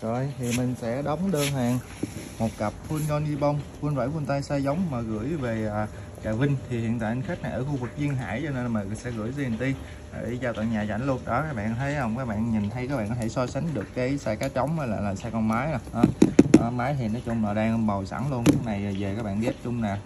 rồi thì mình sẽ đóng đơn hàng. Một cặp full non di bông full vải full tay size giống mà gửi về à, Trà Vinh. Thì hiện tại anh khách này ở khu vực Duyên Hải cho nên là mình sẽ gửi GNT để giao tận nhà cho anh luôn. Đó các bạn thấy không? Các bạn nhìn thấy các bạn có thể so sánh được cái size cá trống hay là là size con mái nè. Đó. máy thì nói chung là đang bầu sẵn luôn. Cái này về các bạn ghép chung nè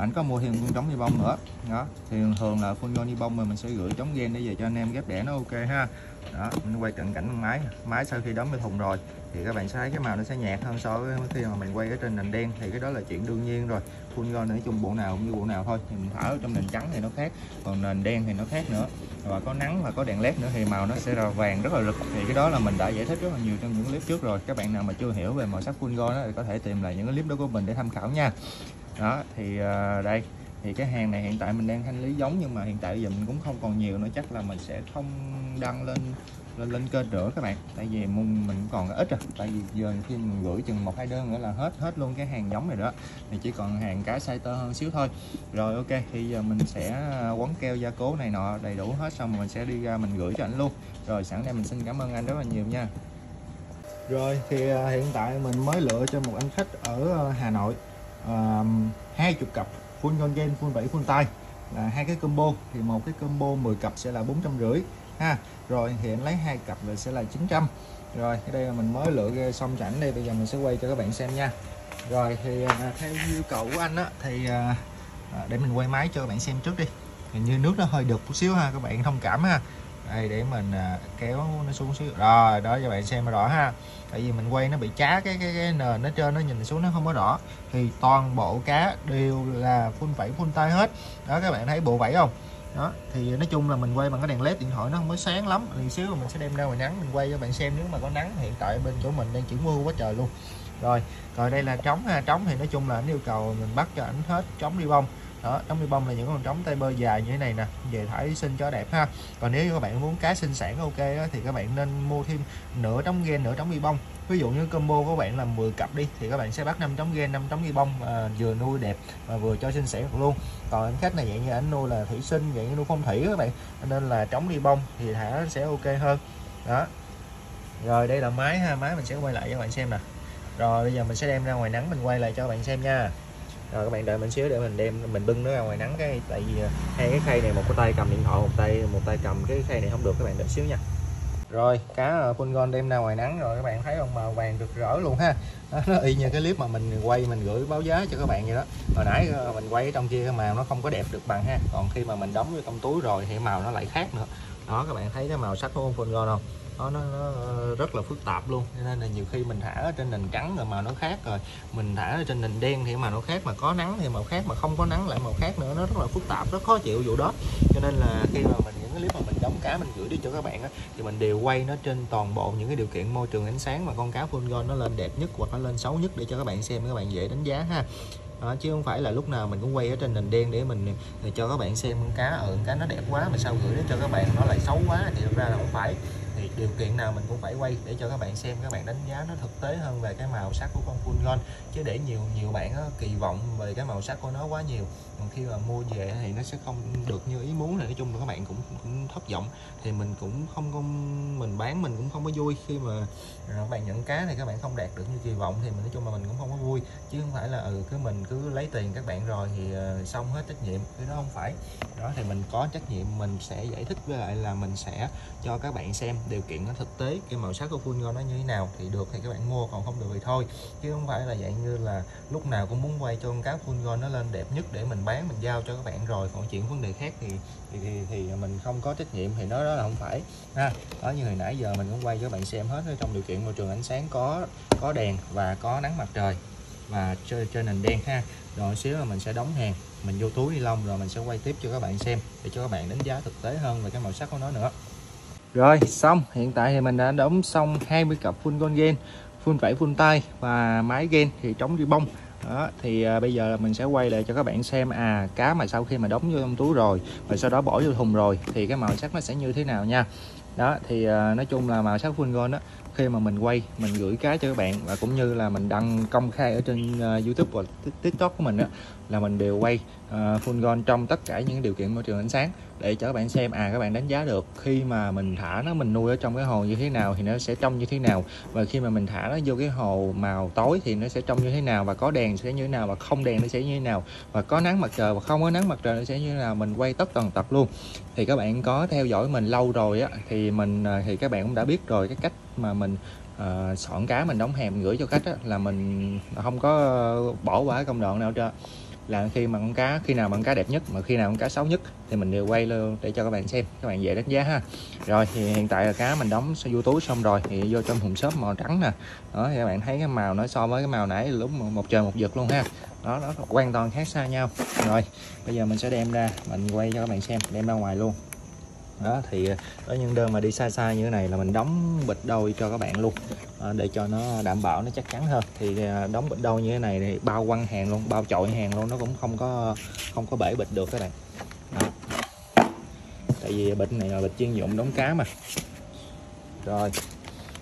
anh có mua thêm con trống ni bông nữa. Đó, thì thường là full ni bông mà mình sẽ gửi trống gen để về cho anh em ghép đẻ nó ok ha. Đó, mình quay cận cảnh máy máy sau khi đóng cái thùng rồi, thì các bạn sẽ thấy cái màu nó sẽ nhạt hơn so với khi mà mình quay ở trên nền đen, thì cái đó là chuyện đương nhiên rồi. Phun vô nói chung bộ nào cũng như bộ nào thôi, thì mình thả ở trong nền trắng thì nó khác, còn nền đen thì nó khác nữa. Và có nắng và có đèn led nữa thì màu nó sẽ là vàng rất là rực. Thì cái đó là mình đã giải thích rất là nhiều trong những clip trước rồi. Các bạn nào mà chưa hiểu về màu sắc phun go đó thì có thể tìm lại những clip đó của mình để tham khảo nha đó thì uh, đây. Thì cái hàng này hiện tại mình đang thanh lý giống nhưng mà hiện tại giờ mình cũng không còn nhiều nữa. Chắc là mình sẽ không đăng lên lên lên kênh nữa các bạn. Tại vì mình còn ít rồi. Tại vì giờ khi mình gửi chừng một hai đơn nữa là hết hết luôn cái hàng giống này đó. Thì chỉ còn hàng cá size hơn xíu thôi. Rồi ok. Thì giờ mình sẽ ờ, quấn keo gia cố này nọ đầy đủ hết xong rồi mình sẽ đi ra mình gửi cho anh luôn. Rồi sẵn đây mình xin cảm ơn anh rất là nhiều nha. Rồi thì ờ, hiện tại mình mới lựa cho một anh khách ở Hà Nội hai uh, chục cặp full con gen full 7 full tay. Là hai cái combo. Thì một cái combo 10 cặp sẽ là bốn trăm rưỡi ha. Rồi hiện lấy hai cặp là sẽ là 900 rồi cái đây là mình mới lựa xong chảnh đây. Bây giờ mình sẽ quay cho các bạn xem nha. Rồi thì à, theo yêu cầu của anh á thì à, à, để mình quay máy cho các bạn xem trước đi. Hình như nước nó hơi đục chút xíu ha các bạn thông cảm ha đây để mình à, kéo nó xuống xíu. Rồi đó cho bạn xem rõ ha. Tại vì mình quay nó bị chá cái cái, cái nền nó trên nó nhìn xuống nó không có rõ thì toàn bộ cá đều là phun vẩy phun tay hết. Đó các bạn thấy bộ vẩy không? Đó thì nói chung là mình quay bằng cái đèn led điện thoại nó không có sáng lắm. Thì xíu mình sẽ đem ra ngoài nắng mình quay cho bạn xem nếu mà có nắng. Hiện tại bên chỗ mình đang chuyển mưa quá trời luôn. Rồi rồi đây là trống ha. Trống thì nói chung là anh yêu cầu mình bắt cho ảnh hết trống đi bông đó trống đi bông là những con trống tay bơ dài như thế này nè về thải sinh cho đẹp ha. Còn nếu các bạn muốn cá sinh sản ok đó, thì các bạn nên mua thêm nửa trống ghen nửa trống đi bông. Ví dụ như combo của bạn là 10 cặp đi thì các bạn sẽ bắt 5 trống ghen 5 trống đi bông à, vừa nuôi đẹp và vừa cho sinh sản được luôn. Còn anh khách này dạng như anh nuôi là thủy sinh dạng như nuôi phong thủy các bạn. Nên là trống đi bông thì thả sẽ ok hơn. Đó. Rồi đây là máy ha máy mình sẽ quay lại cho các bạn xem nè. Rồi bây giờ mình sẽ đem ra ngoài nắng mình quay lại cho các bạn xem nha rồi các bạn đợi mình xíu để mình đem mình bưng nó ra ngoài nắng cái tại vì ờ, hai cái khay này một cái tay cầm điện thoại một tay một tay cầm cái khay này không được các bạn đợi xíu nha. Rồi cá ờ, Pungon đem ra ngoài nắng rồi các bạn thấy không? Màu vàng rực rỡ luôn ha. Đó, nó y như cái clip mà mình quay mình gửi báo giá cho các bạn vậy đó. Hồi nãy mình quay ở trong kia màu nó không có đẹp được bằng ha. Còn khi mà mình đóng vô trong túi rồi thì màu nó lại khác nữa đó các bạn thấy cái màu sắc của con Pungon không? Nó, nó, nó rất là phức tạp luôn. Nên là nhiều khi mình thả ở trên nền trắng rồi màu nó khác rồi. Mình thả ở trên nền đen thì màu nó khác mà có nắng thì màu khác mà không có nắng lại màu khác nữa. Nó rất là phức tạp rất khó chịu vụ đó. Cho nên là khi mà mình những cái clip mà mình đóng cá mình gửi đi cho các bạn á, thì mình đều quay nó trên toàn bộ những cái điều kiện môi trường ánh sáng mà con cá full gold nó lên đẹp nhất hoặc nó lên xấu nhất để cho các bạn xem các bạn dễ đánh giá ha đó, chứ không phải là lúc nào mình cũng quay ở trên nền đen để mình để cho các bạn xem con cá. Ờ, ở ừ, cá nó đẹp quá mà sao gửi đến cho các bạn nó lại xấu quá? Thì thực ra là không phải. Thì điều kiện nào mình cũng phải quay để cho các bạn xem các bạn đánh giá nó thực tế hơn về cái màu sắc của con full gold chứ để nhiều nhiều bạn đó, kỳ vọng về cái màu sắc của nó quá nhiều còn khi mà mua về thì nó sẽ không được như ý muốn. Thì nói chung là các bạn cũng, cũng thất vọng. Thì mình cũng không có mình bán mình cũng không có vui. Khi mà ờ, các bạn nhận cá thì các bạn không đạt được như kỳ vọng thì mình nói chung là mình cũng không có vui chứ không phải là ừ cứ mình cứ lấy tiền các bạn rồi thì uh, xong hết trách nhiệm. Cái đó không phải. Đó thì mình có trách nhiệm mình sẽ giải thích với lại là mình sẽ cho các bạn xem điều kiện nó thực tế cái màu sắc của full nó như thế nào thì được thì các bạn mua còn không được thì thôi. Chứ không phải là dạng như là lúc nào cũng muốn quay cho con cá full gold nó lên đẹp nhất để mình bán mình giao cho các bạn rồi. Còn chuyện vấn đề khác thì thì, thì, thì mình không có trách nhiệm thì nó đó là không phải ha. Đó như hồi nãy giờ mình cũng quay cho các bạn xem hết trong điều kiện môi trường ánh sáng có có đèn và có nắng mặt trời và chơi trên nền đen ha. Rồi xíu là mình sẽ đóng hàng mình vô túi ni lông rồi mình sẽ quay tiếp cho các bạn xem để cho các bạn đánh giá thực tế hơn về cái màu sắc của nó nữa. Rồi xong. Hiện tại thì mình đã đóng xong 20 cặp full con gen full vải full tay và máy gen thì chống đi bông. Đó thì à, bây giờ mình sẽ quay lại cho các bạn xem à cá mà sau khi mà đóng vô trong túi rồi và sau đó bỏ vô thùng rồi thì cái màu sắc nó sẽ như thế nào nha đó thì uh, nói chung là màu sắc full gold đó khi mà mình quay mình gửi cái cho các bạn và cũng như là mình đăng công khai ở trên uh, YouTube và TikTok của mình đó là mình đều quay uh, full gold trong tất cả những điều kiện môi trường ánh sáng để cho các bạn xem à các bạn đánh giá được khi mà mình thả nó mình nuôi ở trong cái hồ như thế nào thì nó sẽ trông như thế nào và khi mà mình thả nó vô cái hồ màu tối thì nó sẽ trông như thế nào và có đèn sẽ như thế nào và không đèn nó sẽ như thế nào và có nắng mặt trời và không có nắng mặt trời nó sẽ như thế nào mình quay tất tần tật luôn. Thì các bạn có theo dõi mình lâu rồi á thì mình à, thì các bạn cũng đã biết rồi cái cách mà mình uh, soạn cá mình đóng hèm gửi cho khách á, là mình không có bỏ qua công đoạn nào trơn là khi mà con cá khi nào mà con cá đẹp nhất mà khi nào con cá xấu nhất thì mình đều quay luôn để cho các bạn xem các bạn dễ đánh giá ha. Rồi thì hiện tại là cá mình đóng vô túi xong rồi thì vô trong thùng xốp màu trắng nè. Đó thì các bạn thấy cái màu nó so với cái màu nãy lúc một trời một vực luôn ha. Đó nó hoàn toàn khác xa nhau. Rồi bây giờ mình sẽ đem ra mình quay cho các bạn xem đem ra ngoài luôn đó thì ờ, ở những đơn mà đi xa xa như thế này là mình đóng bịch đôi cho các bạn luôn. À, để cho nó đảm bảo nó chắc chắn hơn. Thì ờ, đóng bịch đôi như thế này thì bao quăng hàng luôn bao chọi hàng luôn nó cũng không có không có bể bịch được các bạn. Đó. tại vì bịch này là bịch chuyên dụng đóng cá mà. Rồi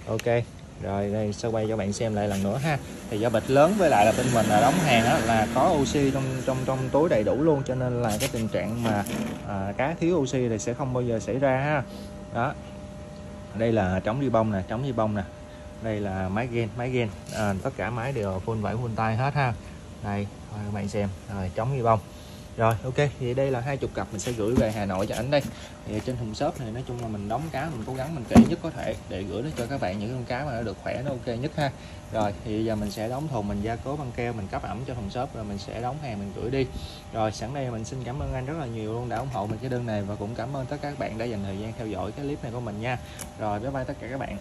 ok rồi đây sẽ quay cho bạn xem lại lần nữa ha. Thì do bịch lớn với lại là bên mình là đóng hàng đó, là có oxy trong trong trong túi đầy đủ luôn cho nên là cái tình trạng mà à, cá thiếu oxy thì sẽ không bao giờ xảy ra ha. Đó. Đây là trống đi bông nè trống đi bông nè. Đây là máy gen máy gen. À, tất cả máy đều full vải full tay hết ha. Đây các bạn xem. Rồi trống đi bông rồi. Ok, thì đây là hai chục cặp mình sẽ gửi về Hà Nội cho anh đây. Thì trên thùng shop này, nói chung là mình đóng cá, mình cố gắng mình kỹ nhất có thể để gửi đến cho các bạn những con cá mà nó được khỏe, nó ok nhất ha. Rồi, thì giờ mình sẽ đóng thùng, mình gia cố băng keo, mình cấp ẩm cho thùng shop rồi mình sẽ đóng hàng mình gửi đi. Rồi, sẵn đây mình xin cảm ơn anh rất là nhiều luôn đã ủng hộ mình cái đơn này và cũng cảm ơn tất cả các bạn đã dành thời gian theo dõi cái clip này của mình nha. Rồi, bye bye tất cả các bạn.